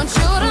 want you to